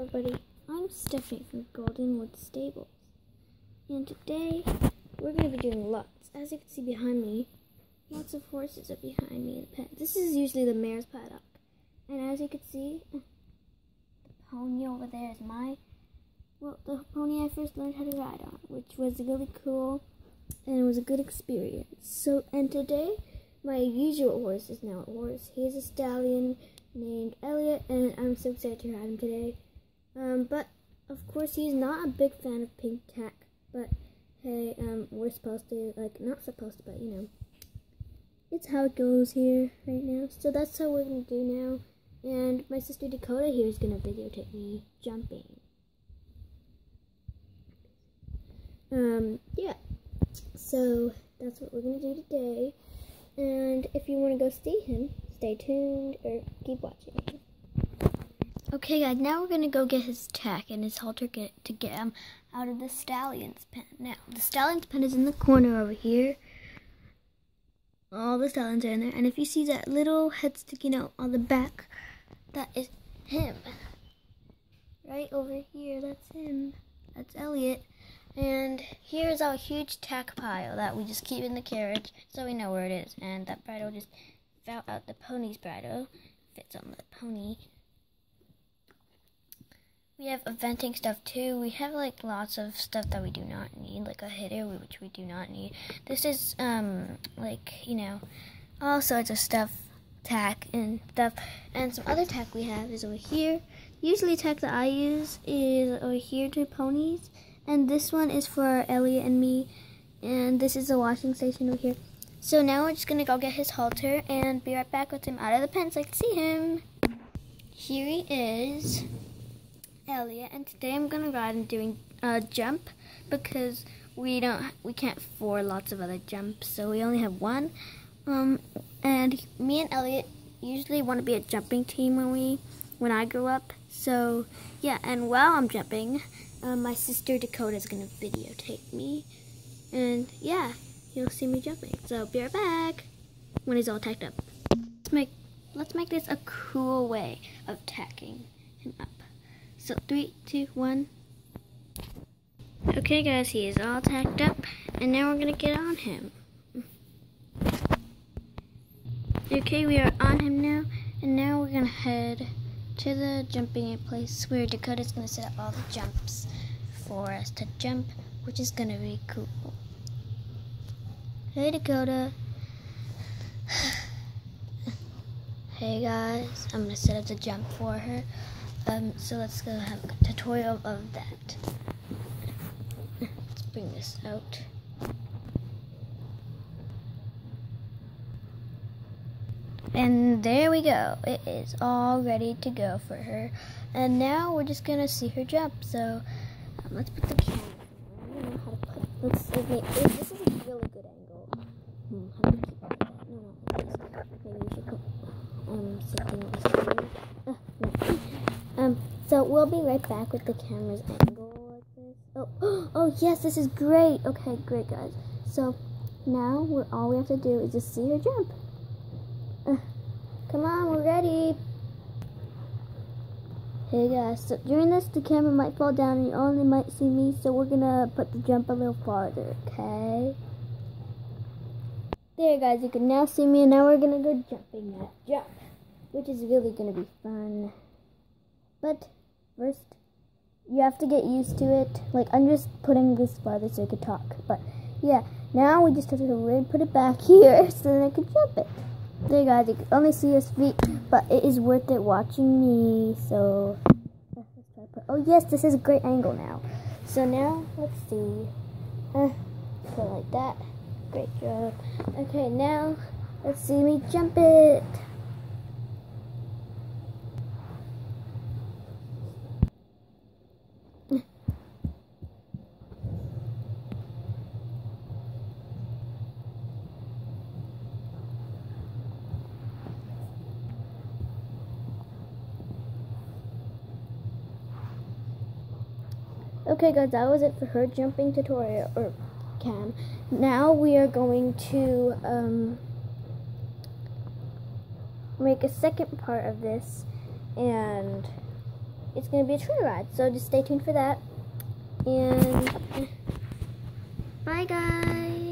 everybody, I'm Stephanie from Goldenwood Stables, and today we're going to be doing lots. As you can see behind me, lots of horses are behind me in the pen. This is usually the mare's paddock, and as you can see, the pony over there is my, well, the pony I first learned how to ride on, which was really cool, and it was a good experience. So, and today, my usual horse is now a horse. He is a stallion named Elliot, and I'm so excited to ride him today. Um, but of course, he's not a big fan of pink tack. But hey, um, we're supposed to like not supposed to, but you know, it's how it goes here right now. So that's how we're gonna do now. And my sister Dakota here is gonna videotape me jumping. Um, yeah. So that's what we're gonna do today. And if you want to go see him, stay tuned or keep watching. Okay, guys, now we're going to go get his tack and his halter get, to get him out of the stallion's pen. Now, the stallion's pen is in the corner over here. All the stallions are in there. And if you see that little head sticking out on the back, that is him. Right over here, that's him. That's Elliot. And here's our huge tack pile that we just keep in the carriage so we know where it is. And that bridle just fell out the pony's bridle. Fits on the pony. We have eventing stuff too. We have like lots of stuff that we do not need, like a hitter, which we do not need. This is um like, you know, all sorts of stuff, tack and stuff. And some other tack we have is over here. Usually tack that I use is over here to ponies. And this one is for Elliot and me. And this is the washing station over here. So now we're just to go get his halter and be right back with him out of the pen so I can see him. Here he is, Elliot. And today I'm to ride and doing a jump because we don't we can't afford lots of other jumps. So we only have one. Um, and me and Elliot usually want to be a jumping team when we when I grow up. So yeah, and while I'm jumping, um, my sister Dakota is to videotape me. And yeah, you'll see me jumping. So be right back when he's all tacked up. Let's make, let's make this a cool way of tacking him up. So three, two, one. Okay guys, he is all tacked up. And now we're to get on him. Okay, we are on him now. And now we're to head to the jumping place where Dakota's to set up all the jumps for us to jump, which is to be cool. Hey Dakota. hey guys, I'm to set up the jump for her. Um, so let's go have a tutorial of that. Let's bring this out. And there we go. It is all ready to go for her. And now we're just to see her jump. So um, let's put the camera. Let's okay, this is a really good angle. Hmm, how do you keep that? No, no, maybe we should put um, something else. Uh, no. Um, so we'll be right back with the camera's angle like this. Oh, oh yes, this is great. Okay, great guys. So now we're all we have to do is just see her jump. Uh, come on, we're ready. Hey guys, so during this the camera might fall down and you only might see me, so we're gonna put the jump a little farther, okay? There guys, you can now see me and now we're gonna go jumping that jump, which is really gonna be fun. But first, you have to get used to it. Like, I'm just putting this farther so I could talk, but yeah, now we just have to put it back here so that I can jump it. There guys, you can only see his feet, but it is worth it watching me, so... Oh yes, this is a great angle now. So now, let's see. Uh, put it like that. Great job. Okay, now, let's see me jump it. Okay guys, that was it for her jumping tutorial, or cam. Now we are going to um, make a second part of this, and it's going to be a trail ride. So just stay tuned for that. And bye, guys.